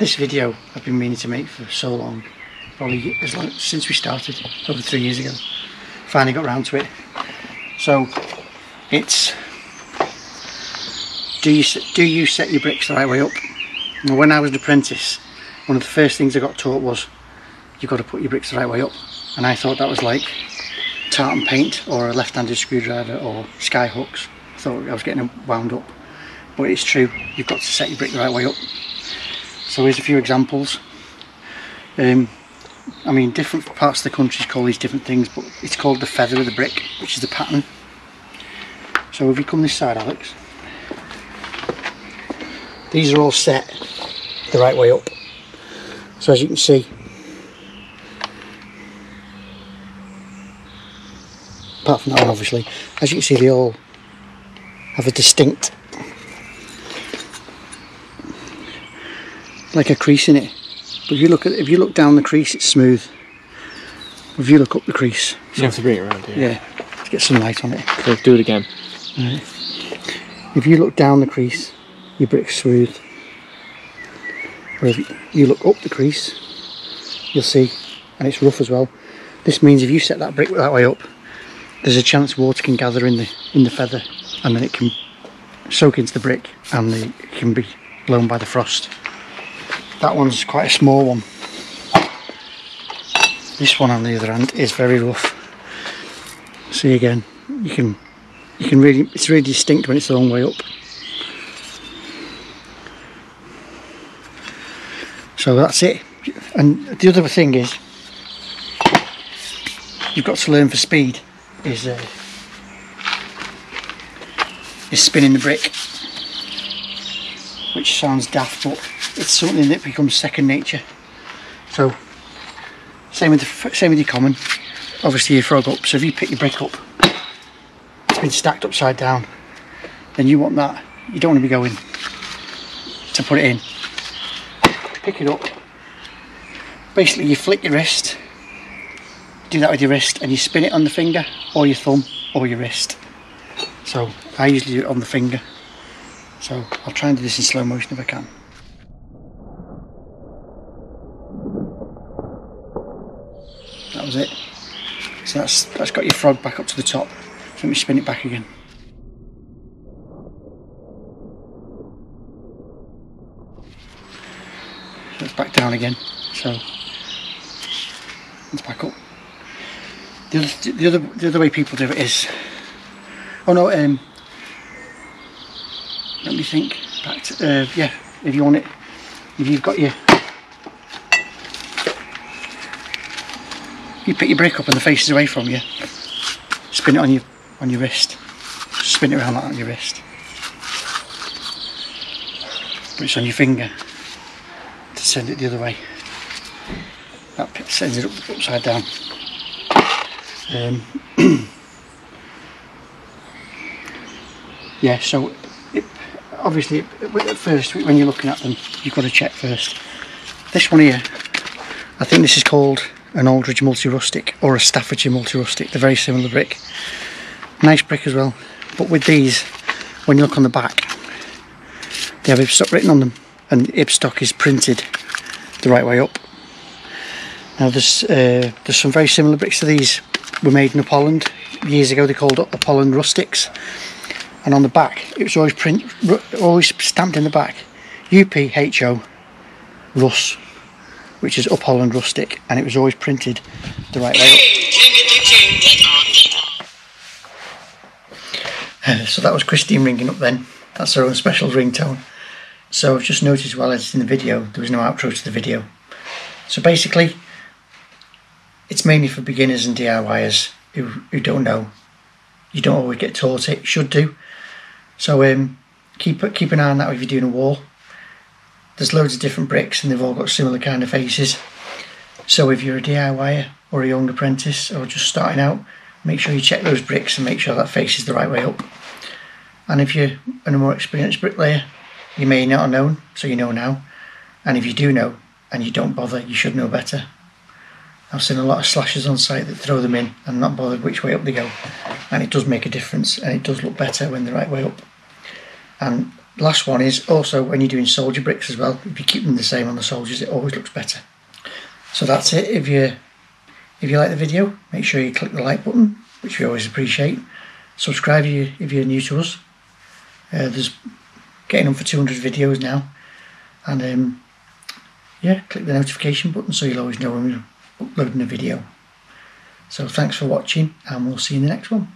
This video I've been meaning to make for so long, probably as long, since we started, over three years ago. Finally got round to it. So it's do you do you set your bricks the right way up? When I was an apprentice, one of the first things I got taught was you've got to put your bricks the right way up, and I thought that was like tartan paint or a left-handed screwdriver or sky hooks. I thought I was getting them wound up, but it's true. You've got to set your brick the right way up. So here's a few examples. Um, I mean, different parts of the country call these different things, but it's called the feather of the brick, which is the pattern. So if you come this side, Alex, these are all set the right way up. So as you can see, apart from that one obviously, as you can see they all have a distinct, like a crease in it. But if you look at if you look down the crease, it's smooth. If you look up the crease, You have to bring it around here. yeah, to get some light on it. So do it again. Right. If you look down the crease, your brick's smooth. Whereas if you look up the crease, you'll see, and it's rough as well. This means if you set that brick that way up, there's a chance water can gather in the in the feather, and then it can soak into the brick, and the, it can be blown by the frost. That one's quite a small one. This one, on the other hand, is very rough. See again, you can you can really it's really distinct when it's a long way up so that's it and the other thing is you've got to learn for speed is uh, is spinning the brick which sounds daft but it's something that becomes second nature. So same with the, same with your common. Obviously your frog up. So if you pick your brick up it's been stacked upside down then you want that. You don't want to be going to put it in. Pick it up basically you flick your wrist do that with your wrist and you spin it on the finger or your thumb or your wrist. So I usually do it on the finger. So I'll try and do this in slow motion if I can that was it. So that's that's got your frog back up to the top. Let me spin it back again. So it's back down again so it's back up. The other, the other the other way people do it is oh no um let me think back to uh, yeah if you want it if you've got your you pick your brick up and the face is away from you. Spin it on your on your wrist. Spin it around like on your wrist. But it's on your finger to send it the other way. That sends it up, upside down. Um, yeah so it, obviously at first when you're looking at them you've got to check first. This one here I think this is called an Aldridge multi-rustic or a Staffordshire multi-rustic they're very similar brick. Nice brick as well but with these when you look on the back they have Ibstock written on them and Ibstock is printed the right way up. Now there's uh, there's some very similar bricks to these were made in Up Holland. Years ago they called Up Holland rustics and on the back it was always print always stamped in the back UPHO Russ which is Up Holland rustic and it was always printed the right way up Uh, so that was Christine ringing up then. That's her own special ringtone. So I've just noticed while editing the video, there was no outro to the video. So basically, it's mainly for beginners and DIYers who, who don't know. You don't always get taught it, should do. So um, keep keep an eye on that if you're doing a wall. There's loads of different bricks and they've all got similar kind of faces. So if you're a DIYer or a young apprentice or just starting out, make sure you check those bricks and make sure that face is the right way up. And if you're a more experienced bricklayer, you may not have known, so you know now. And if you do know and you don't bother, you should know better. I've seen a lot of slashers on site that throw them in and not bothered which way up they go. And it does make a difference and it does look better when the right way up. And last one is also when you're doing soldier bricks as well. If you keep them the same on the soldiers, it always looks better. So that's it. If you if you like the video, make sure you click the like button, which we always appreciate. Subscribe if, you, if you're new to us. Uh, there's getting on for 200 videos now, and um, yeah, click the notification button so you'll always know when we're uploading a video. So thanks for watching, and we'll see you in the next one.